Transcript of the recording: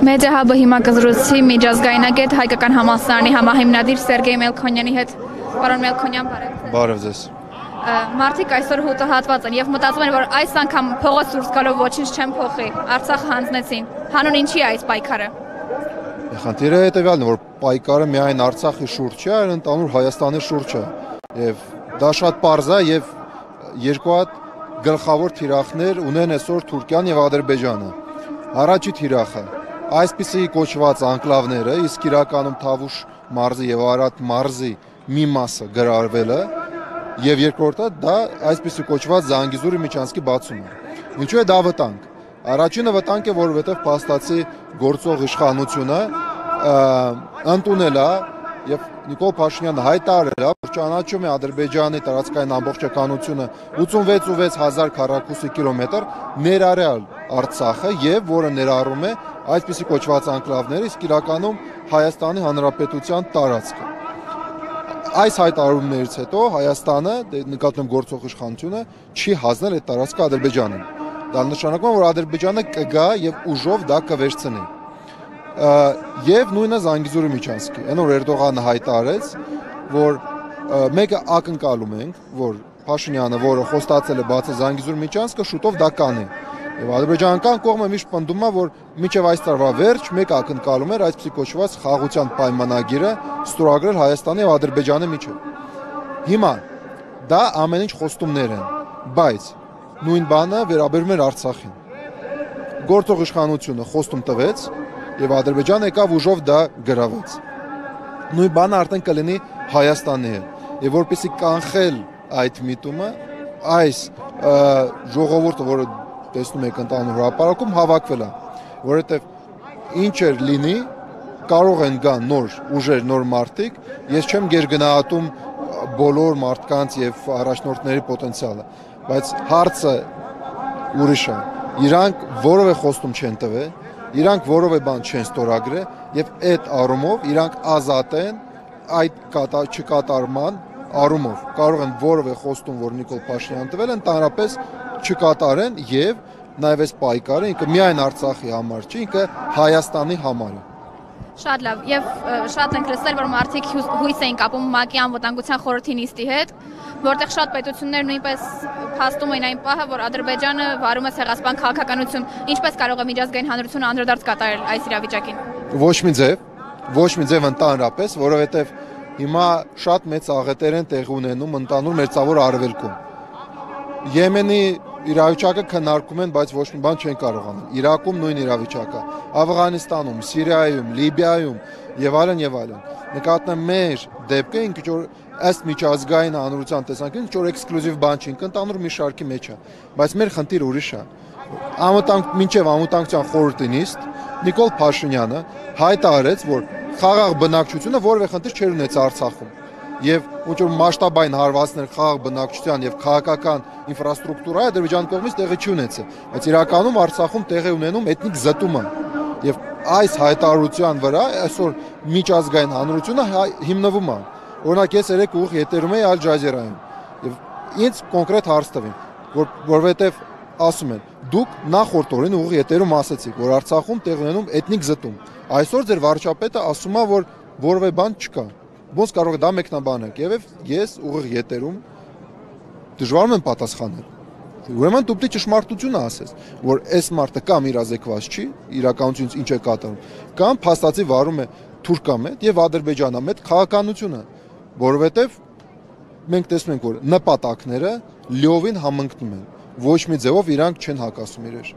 Մեդիա հաբը հիմա կզրուցի միջազգայնագետ հայկական համալսարանի համահիմնադիր Սերգեյ Մելքոնյանի հետ։ Պարոն Մելքոնյան, բարև։ Բարև ձեզ։ Մարտիկ այսօր հոտահատված են եւ մտածում են, որ այս անգամ փողոց դուրս գալով ոչինչ չեն փոխի։ Արցախը հանձնեցին։ Հանուն ինչի է այս պայքարը։ Խնդիրը հետեւյալն է, որ պայքարը միայն Արցախի շուրջ չէ, այլ ընդհանուր Հայաստանի շուրջ է։ Եվ դա շատ པարզ է եւ երկու հատ գլխավոր թիրախներ ունեն այսօր Թուրքիան եւ Ադրբեջանը։ Առաջի թիրախը այսպիսի կոչված անկլավները, իսկ իրականում Թավուշ մարզի եւ Արարատ մարզի մի մասը գրարվել է եւ երկրորդը դա այսպիսի կոչված Զանգիզուրի միջանցքի բացումը։ Ինչու է դա վտանգ։ Առաջինը վտանգ է, որովհետեւ փաստացի գործող իշխանությունը ընդունել է եւ Նիկոլ Փաշինյանը հայտարարել է, որ ճանաչում է Ադրբեջանի տարածքային ամբողջականությունը 86000 քառակուսի կիլոմետր ներառյալ Արցախը եւ որը ներառում է այսպիսի կոչված անկլավները, իսկ իրականում Հայաստանի Հանրապետության տարածքը։ Այս հայտարարումներից հետո Հայաստանը, դե նկատում գործող իշխանությունը չի հանձնել այդ տարածքը Ադրբեջանին։ Դա նշանակում է, որ Ադրբեջանը կգա եւ ուժով դա կվերցնի եւ նույնը Զանգիզուրի միջանցքի։ Այն որ Էրդողանը հայտարարեց, որ մեկը ակնկալում ենք, որ Փաշինյանը, որը խոստացել է բացել Զանգիզուր միջանցքը, շուտով դա կանի։ Եվ ադրբեջանական կողմը միշտ պնդում է, որ մինչև այս տարվա վերջ մեկ ակնկալում էր այսպիսի կոչված խաղաղության պայմանագիրը ստորագրել Հայաստանի եւ Ադրբեջանի միջև։ Հիմա դա ամեն ինչ խոստումներ են, բայց նույն բանը վերաբերում էր Արցախին։ Գործող իշխանությունը խոստում տվեց, եւ Ադրբեջանը եկավ ուժով դա գրավեց։ Նույն բանը արդեն կլինի Հայաստանի հետ։ Եվ որպեսի կանխել այդ միտումը, այս ժողովուրդը, որը տեսնում եք ընդանուր հրապարակում, հավաքվել է, որովհետեւ ինչ էր լինի, կարող են գան նոր ուժեր, նոր մարտիկ, ես չեմ գերգնահատում բոլոր մարդկանց եւ առաջնորդների պոտենցիալը, բայց հարցը ուրիշ է։ Իրանք որևէ խոստում չեն տվել, իրանք որևէ բան չեն ստորագրել եւ այդ առումով իրանք ազատ են այդ կատա չկատարման առումով կարող են որևէ խոստում որ Նիկոլ Փաշինյան տվել են տանրապես չկատարեն եւ նաեւ այս պայքարը ինքը միայն Արցախի համար չի, ինքը Հայաստանի համար է։ Շատ լավ։ Եվ շատ ենք լսել, որ մարդիկ հույս էին կապում ՄԱԿ-ի անվտանգության խորհրդի նիստի հետ, որտեղ շատ պետություններ նույնպես փաստում էին այն պահը, որ Ադրբեջանը վարում է ցեղասպան քաղաքականություն։ Ինչպես կարող է միջազգային հանրությունը անդրադարձ կատարել այս իրավիճակին։ Ոչ մի ձև, ոչ մի ձև ընդհանրապես, որովհետև հիմա շատ մեծ աղետեր են տեղ ունենում ընդանուր մերձավոր արևելքում։ Եմենի իրավիճակը քննարկում են, բայց ոչ մի բան չեն կարող անել։ Իրաքում նույն իրավիճակը, Աֆղանստանում, Սիրիայում, Լիբիայում եւ այլն եւ այլն։ Նկատն մեր դեպքը ինքը որ ըստ միջազգային հանրության տեսանկյունից որ էքսկլյուզիվ բան չի, ընդանուր մի շարքի մեջ է, բայց մեր խնդիրը ուրիշ է։ Ամտանք մինչև ամտանկության խորհրդի նիստ Նիկոլ Փաշինյանը հայտարարեց, որ խաղաղ բնակչությունը որևէ խնդիր չեր ունեցել Արցախում եւ ոնց որ մասշտաբային հարվածներ խաղաղ բնակչության եւ քաղաքական ինֆրաստրուկտուրայի Ադրբեջան կողմից տեղի չունեցել, բայց իրականում Արցախում տեղի ունենում էթնիկ զտումը եւ այս հայտարարության վրա այսօր միջազգային հանրությունը հիմնվում է Օրինակ ես երեք ուղիղ եթերում էի Al Jazeera-ում եւ ինձ կոնկրետ հարց տվին, որ որովհետեւ ասում են դուք նախորդ օրին ուղիղ եթերում ասացիք, որ Արցախում տեղ ունենում էթնիկ զտում։ Այսօր ձեր վարչապետը ասում է, որ որևէ բան չկա։ Ոնց կարող է դա մեկնաբանել։ Եվ ես ուղիղ եթերում դժվարում եմ պատասխանել։ Ուրեմն դու պետք է ճշմարտությունը ասես, որ այս մարդը կամ իրազեկված չի, իրականությունից ինչ է կատարում, կամ փաստացի վարում է թուրքամետ եւ ադրբեջանամետ քաղաքականությունը որովհետև մենք տեսնում ենք, որ նպատակները լիովին համընկնում են։ Ոչ մի ձևով իրանք չեն հակասում իրար։